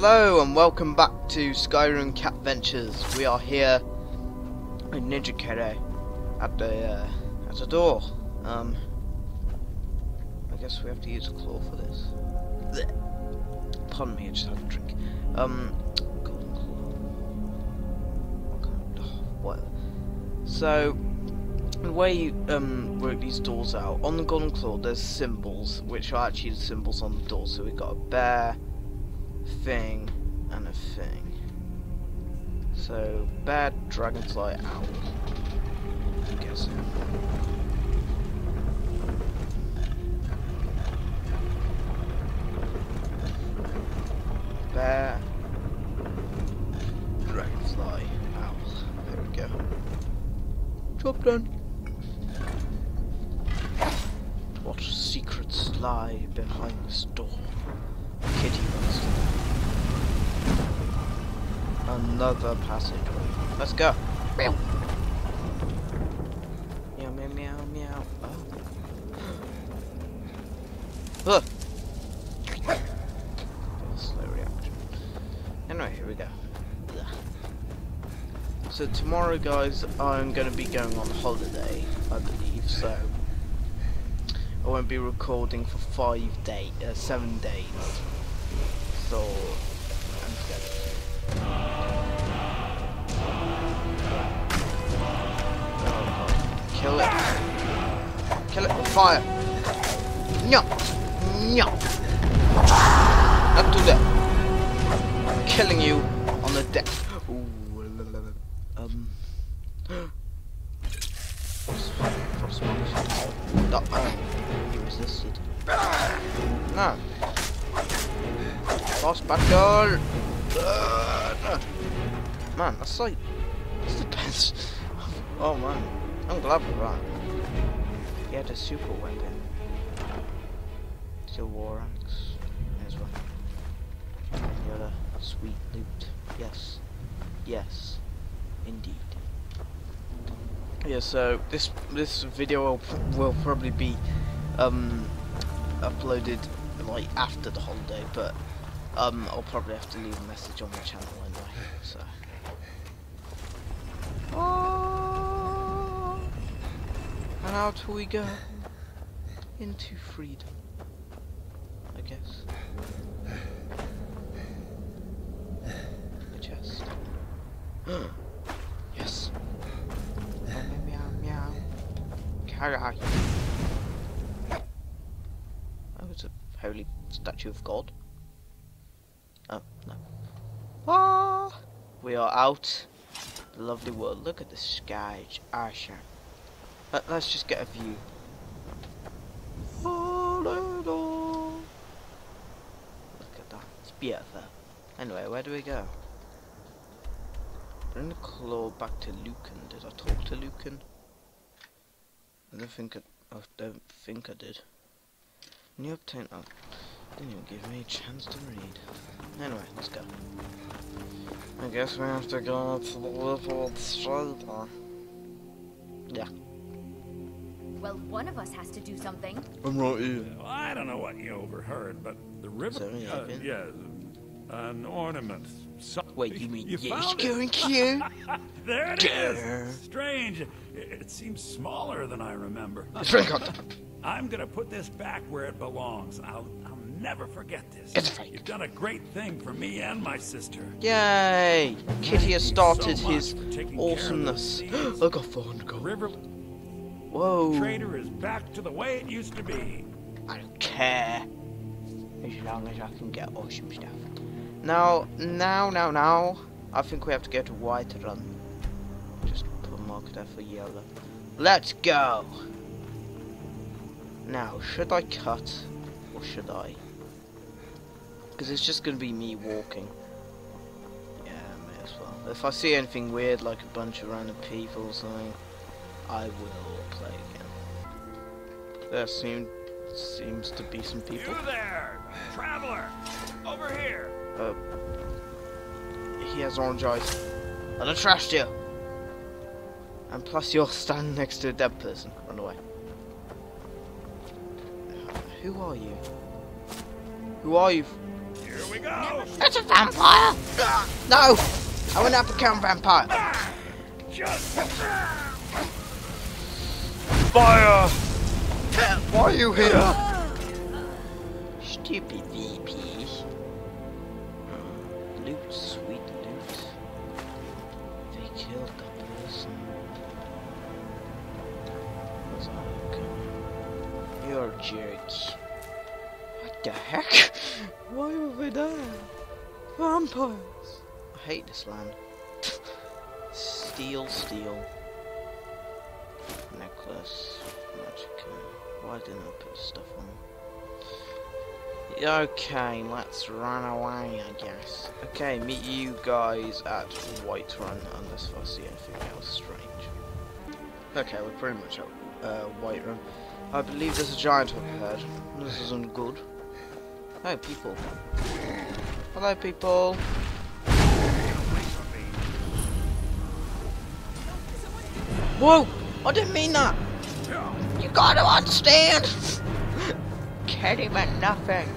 Hello and welcome back to Skyrim Cat Ventures. We are here in Ninja Kere at the uh, at the door. Um, I guess we have to use a claw for this. Blech. Pardon me, I just had a drink. Um, golden claw. What oh, whatever. So, the way you um, work these doors out, on the golden claw there's symbols, which are actually the symbols on the door. So we've got a bear, thing, and a thing. So, bad dragonfly, owl. I'm guessing. Bear, dragonfly, owl. There we go. Job done. What secrets lie behind this door? Kitty runs to them. Another passageway. Let's go. Meow. Meow, meow, meow, meow. Oh. Slow reaction. Anyway, here we go. So tomorrow, guys, I'm going to be going on holiday, I believe. So I won't be recording for five days, uh, seven days. So Kill it. Kill it with fire. No. No. Not do that. Killing you on the deck. Um. No, uh, he resisted. No. Frost battle. Uh. Man, that's like that's the best. Oh man, I'm glad we're right. He had a super weapon. Still war axe as well. The other sweet loot. Yes. Yes. Indeed. Yeah, so this this video will, will probably be um uploaded like after the holiday, but um I'll probably have to leave a message on the channel anyway. So. Oh, and out we go into freedom, I guess. The chest. yes. Meow meow meow. Carai. Oh, it's a holy statue of God. Oh, no. Ah! We are out. The lovely world. Look at the sky, it's. Let, let's just get a view. Look at that. It's beautiful. Anyway, where do we go? Bring the claw back to Lucan. Did I talk to Lucan? I don't think I, I don't think I did. New obtain oh, didn't even give me a chance to read. Anyway, let's go. I guess we have to go to the little straight Yeah. Well, one of us has to do something. I'm right here. Well, I don't know what you overheard, but the river, So, yeah, uh, okay. yeah, an ornament. So, Wait, you mean you yes, found it. going cute? There it Grr. is. Strange. It, it seems smaller than I remember. Drink on. I'm gonna put this back where it belongs. I'll, I'll never forget this. It's fake. You've done a great thing for me and my sister. Yay! Kitty has started so his for taking care of awesomeness. those I got 400 gold. river Whoa! trader is back to the way it used to be. I don't care. As long as I can get awesome stuff. Now, now, now, now, I think we have to go to Whiterun. Just put a marker there for yellow. Let's go! Now, should I cut or should I? Because it's just going to be me walking. Yeah, may as well. If I see anything weird, like a bunch of random people or something, I will play again. There seem, seems to be some people. You there, traveler, over here. Uh, he has orange eyes. I don't you. And plus, you're standing next to a dead person. Run away. Who are you? Who are you? Here Here we go. It's a vampire! No! I will not become a vampire. Just Fire! Why are you here? Stupid VP. Loot, sweet loot. They killed the person. Was that okay? You're a jerk. What the heck? Why were they there? Vampires! I hate this land. Steel, steel. Magic. Why didn't I put stuff on? Okay, let's run away, I guess. Okay, meet you guys at Whiterun, unless I see anything else strange. Okay, we're pretty much at uh, Whiterun. I believe there's a giant up ahead. This isn't good. Oh, people. Hello, people. Whoa! I didn't mean that! Gotta understand! Kenny meant nothing.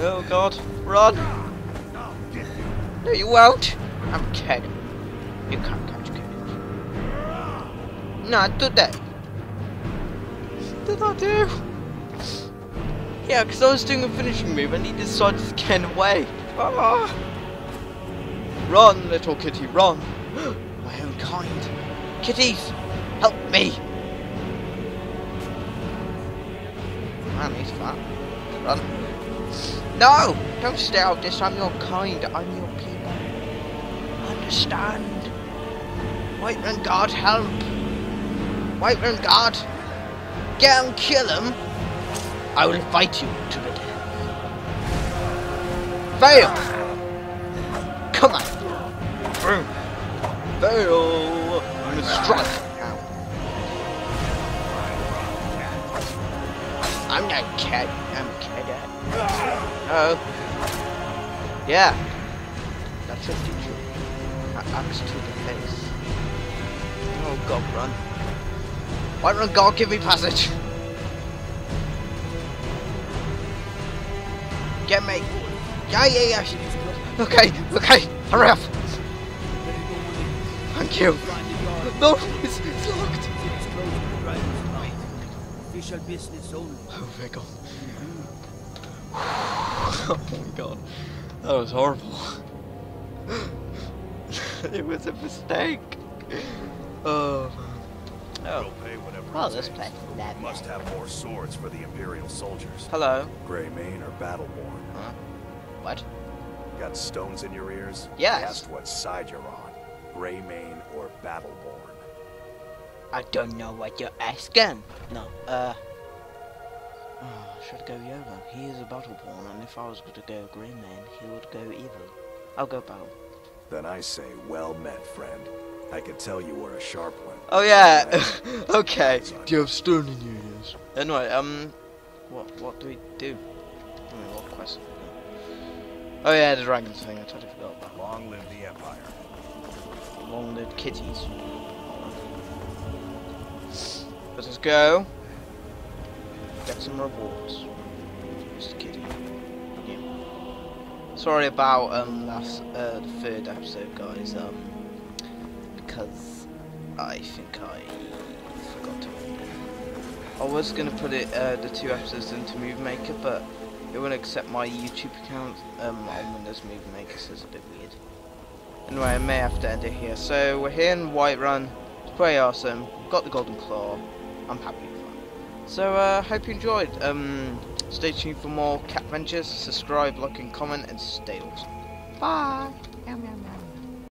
Oh god, run! No, you won't! I'm kidding. You can't catch Kenny. Not today. Did I do? Yeah, because I was doing a finishing move and he decided to get away. Ah. Run, little kitty, run! My own kind. Kitties, help me! Man. Run. No! Don't stay out this. I'm your kind. I'm your people. Understand? Whiterun God, help! Whiterun God! Get and kill him! I will fight you to the death. Fail! Come on! Boom! Fail! I'm strike I'm not cat. I'm cat. Oh. Yeah. That's a teacher. Axe to the face. Oh god, run. Why don't God give me passage? Get me. Yeah, yeah, yeah. Okay, okay. Hurry up. Thank you. No, it's, it's locked. Official business only. Oh my god. oh my god. That was horrible. it was a mistake. Oh. We'll Oh. pay whatever Oh, it this takes. place. That Must have more swords for the Imperial soldiers. Hello. Greymane or Battleborn? Huh? What? Got stones in your ears? Yes. I asked what side you're on. Greymane or Battleborn? I don't know what you're asking. No, uh. Oh, should go Yolo. He is a Battleborn, and if I was going to go Green Man, he would go Evil. I'll go Battle. Then I say, well met, friend. I could tell you were a sharp one. Oh yeah. okay. Do you have stone in your ears? Anyway, um, what what do we do? I mean, what quest? have we got? Oh yeah, the dragons thing. I totally forgot about. Long live the Empire. Long lived kitties. Let us go. Get some rewards. Mr. Kitty. Yeah. Sorry about um last uh the third episode, guys. Um, because I think I forgot to. I was gonna put it uh, the two episodes into Movie Maker, but it won't accept my YouTube account um on Windows Movie Maker, so it's a bit weird. Anyway, I may have to end it here. So we're here in Whiterun. It's pretty awesome. Got the Golden Claw. I'm happy with that. So uh, hope you enjoyed. Um, stay tuned for more cat ventures. Subscribe, like, and comment, and stay awesome. Bye.